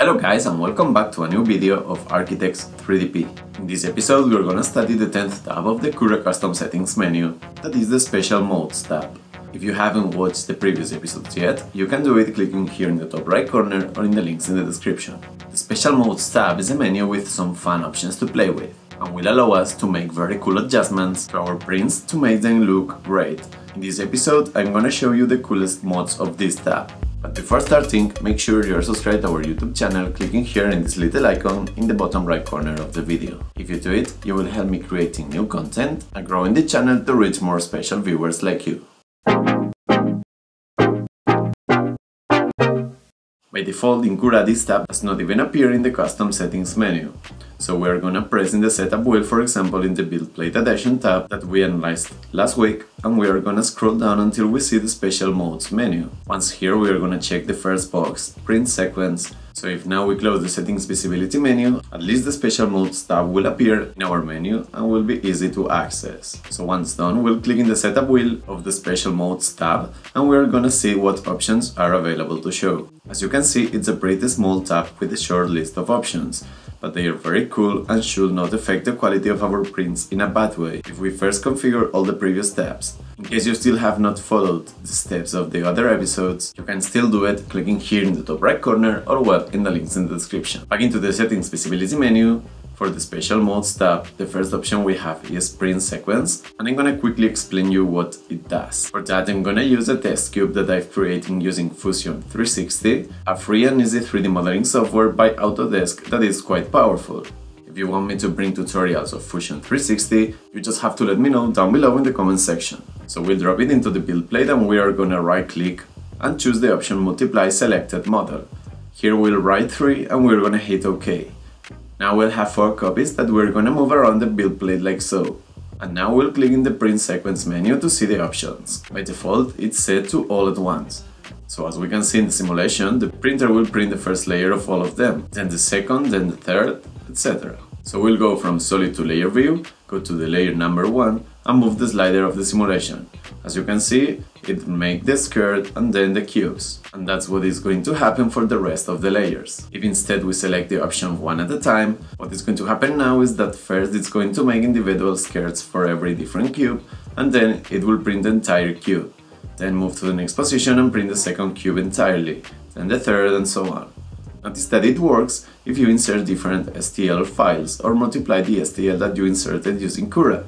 Hello guys and welcome back to a new video of Architects 3DP. In this episode we're gonna study the 10th tab of the Cura Custom Settings menu, that is the Special Modes tab. If you haven't watched the previous episodes yet, you can do it clicking here in the top right corner or in the links in the description. The Special Modes tab is a menu with some fun options to play with, and will allow us to make very cool adjustments to our prints to make them look great. In this episode I'm gonna show you the coolest mods of this tab. But before starting, make sure you're subscribed to our YouTube channel clicking here in this little icon in the bottom right corner of the video. If you do it, you will help me creating new content and growing the channel to reach more special viewers like you. By default, in Cura this tab does not even appear in the custom settings menu. So we are gonna press in the setup wheel, for example in the build plate adhesion tab that we analyzed last week and we are gonna scroll down until we see the special modes menu. Once here we are gonna check the first box, print sequence, so if now we close the settings visibility menu, at least the special modes tab will appear in our menu and will be easy to access. So once done, we'll click in the setup wheel of the special modes tab and we're gonna see what options are available to show. As you can see, it's a pretty small tab with a short list of options but they are very cool and should not affect the quality of our prints in a bad way if we first configure all the previous steps. In case you still have not followed the steps of the other episodes, you can still do it clicking here in the top right corner or well in the links in the description. Back into the settings visibility menu, for the special modes tab, the first option we have is print sequence, and I'm gonna quickly explain you what it does. For that I'm gonna use a test cube that I've created using Fusion 360, a free and easy 3D modeling software by Autodesk that is quite powerful. If you want me to bring tutorials of Fusion 360, you just have to let me know down below in the comment section. So we'll drop it into the build plate and we are gonna right click and choose the option multiply selected model. Here we'll write 3 and we're gonna hit OK. Now we'll have 4 copies that we're gonna move around the build plate like so. And now we'll click in the print sequence menu to see the options. By default, it's set to all at once. So as we can see in the simulation, the printer will print the first layer of all of them, then the second, then the third, etc. So we'll go from solid to layer view, go to the layer number 1 and move the slider of the simulation. As you can see, it make the skirt and then the cubes. And that's what is going to happen for the rest of the layers. If instead we select the option one at a time, what is going to happen now is that first it's going to make individual skirts for every different cube, and then it will print the entire cube. Then move to the next position and print the second cube entirely, then the third and so on. Notice that it works if you insert different STL files or multiply the STL that you inserted using Cura.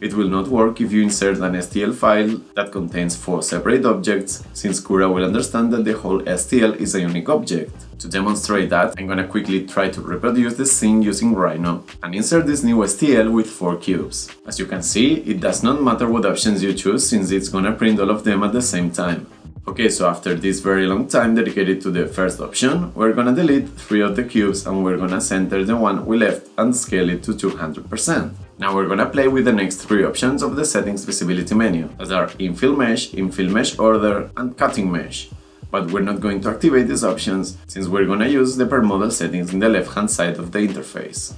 It will not work if you insert an STL file that contains four separate objects, since Cura will understand that the whole STL is a unique object. To demonstrate that, I'm gonna quickly try to reproduce the scene using Rhino and insert this new STL with 4 cubes. As you can see, it does not matter what options you choose since it's gonna print all of them at the same time. Okay, so after this very long time dedicated to the first option, we're gonna delete 3 of the cubes and we're gonna center the one we left and scale it to 200%. Now we're gonna play with the next three options of the settings visibility menu, that are infill mesh, infill mesh order, and cutting mesh. But we're not going to activate these options, since we're gonna use the per model settings in the left hand side of the interface.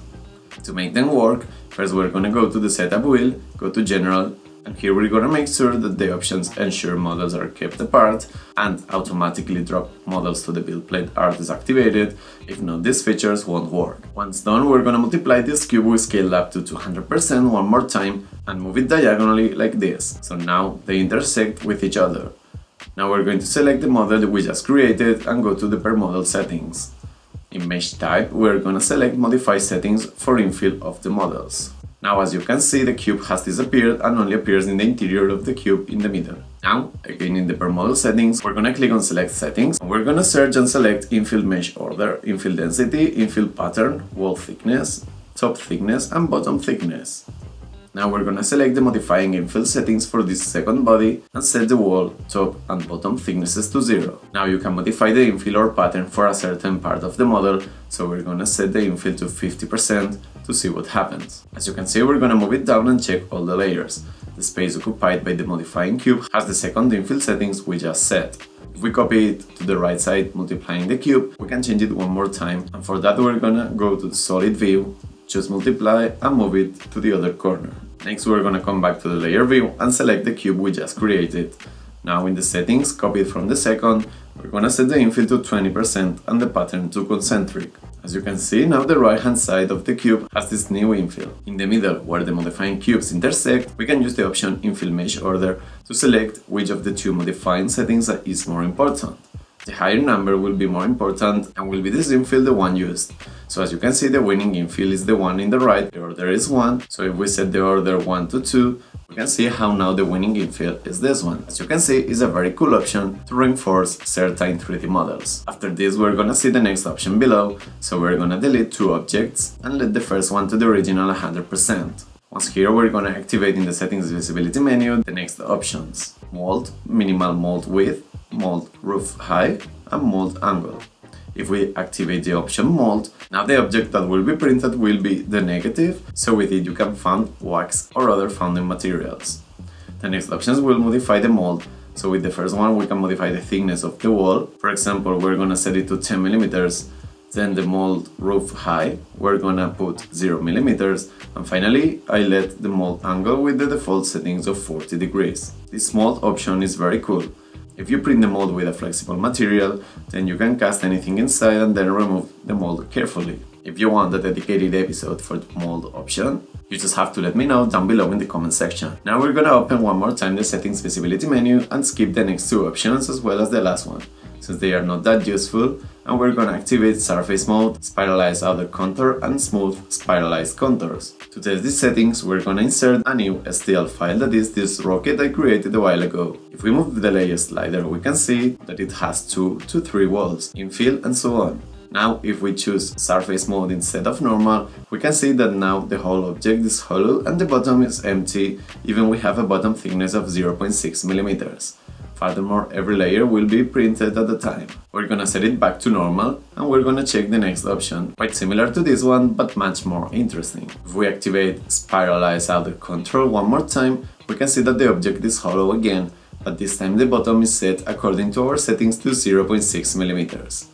To make them work, first we're gonna go to the setup wheel, go to general, and here we're gonna make sure that the options ensure models are kept apart and automatically drop models to the build plate are deactivated, if not these features won't work. Once done we're gonna multiply this cube with scale up to 200% one more time and move it diagonally like this, so now they intersect with each other. Now we're going to select the model that we just created and go to the per model settings. In mesh type we're gonna select modify settings for infill of the models. Now as you can see the cube has disappeared and only appears in the interior of the cube in the middle. Now, again in the per model settings, we're gonna click on select settings and we're gonna search and select infill mesh order, infill density, infill pattern, wall thickness, top thickness and bottom thickness. Now we're gonna select the modifying infill settings for this second body and set the wall, top and bottom thicknesses to zero. Now you can modify the infill or pattern for a certain part of the model, so we're gonna set the infill to 50% to see what happens. As you can see, we're gonna move it down and check all the layers. The space occupied by the modifying cube has the second infill settings we just set. If we copy it to the right side, multiplying the cube, we can change it one more time, and for that we're gonna go to the solid view, choose multiply and move it to the other corner. Next we're gonna come back to the layer view and select the cube we just created. Now in the settings copy it from the second, we're gonna set the infill to 20% and the pattern to concentric. As you can see, now the right hand side of the cube has this new infill. In the middle, where the modifying cubes intersect, we can use the option Infill Mesh Order to select which of the two modifying settings is more important. The higher number will be more important and will be this infill the one used. So as you can see the winning infill is the one in the right, the order is 1, so if we set the order 1 to 2, we can see how now the winning infill is this one. As you can see, it's a very cool option to reinforce certain 3D models. After this, we're gonna see the next option below, so we're gonna delete two objects and let the first one to the original 100%. Once here, we're gonna activate in the settings visibility menu the next options. Mold, minimal mold width, mold roof height and mold angle. If we activate the option mold, now the object that will be printed will be the negative, so with it you can found wax or other founding materials. The next options will modify the mold, so with the first one we can modify the thickness of the wall. For example, we're gonna set it to 10 millimeters, then the mold roof height, we're gonna put 0 millimeters, and finally I let the mold angle with the default settings of 40 degrees. This mold option is very cool. If you print the mold with a flexible material, then you can cast anything inside and then remove the mold carefully. If you want a dedicated episode for the mold option, you just have to let me know down below in the comment section. Now we're gonna open one more time the settings visibility menu and skip the next two options as well as the last one, since they are not that useful and we're gonna activate surface mode, spiralize outer contour and smooth spiralized contours. To test these settings, we're gonna insert a new STL file that is this rocket I created a while ago. If we move the layer slider, we can see that it has 2 to 3 walls, infill and so on. Now, if we choose surface mode instead of normal, we can see that now the whole object is hollow and the bottom is empty, even we have a bottom thickness of 0.6 millimeters. Furthermore, every layer will be printed at a time. We're gonna set it back to normal and we're gonna check the next option, quite similar to this one but much more interesting. If we activate Spiralize Outer Contour one more time, we can see that the object is hollow again, but this time the bottom is set according to our settings to 0.6 millimeters.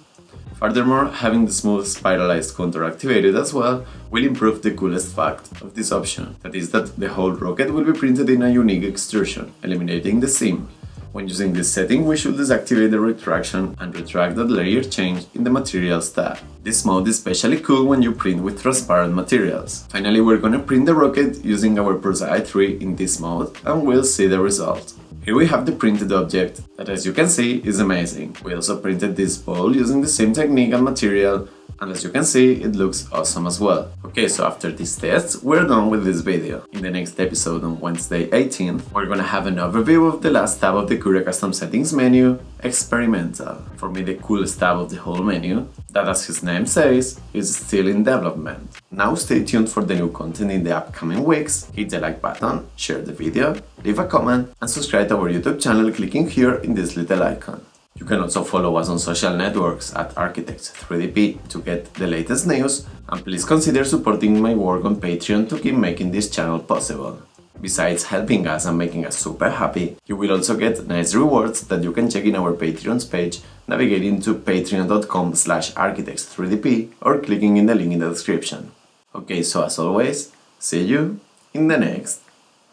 Furthermore, having the smooth spiralized contour activated as well will improve the coolest fact of this option, that is that the whole rocket will be printed in a unique extrusion, eliminating the seam. When using this setting, we should deactivate the retraction and retract that layer change in the Materials tab. This mode is especially cool when you print with transparent materials. Finally, we're gonna print the rocket using our Prusa i3 in this mode and we'll see the result. Here we have the printed object, that as you can see is amazing. We also printed this ball using the same technique and material, and as you can see, it looks awesome as well. Okay, so after these tests, we're done with this video. In the next episode on Wednesday 18th, we're gonna have an overview of the last tab of the Cura Custom Settings menu, Experimental. For me, the coolest tab of the whole menu, that as his name says, is still in development. Now stay tuned for the new content in the upcoming weeks, hit the like button, share the video, leave a comment, and subscribe to our YouTube channel clicking here in this little icon. You can also follow us on social networks at Architects3DP to get the latest news, and please consider supporting my work on Patreon to keep making this channel possible. Besides helping us and making us super happy, you will also get nice rewards that you can check in our Patreon's page navigating to patreon.com slash architects3dp or clicking in the link in the description. Okay, so as always, see you in the next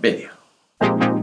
video.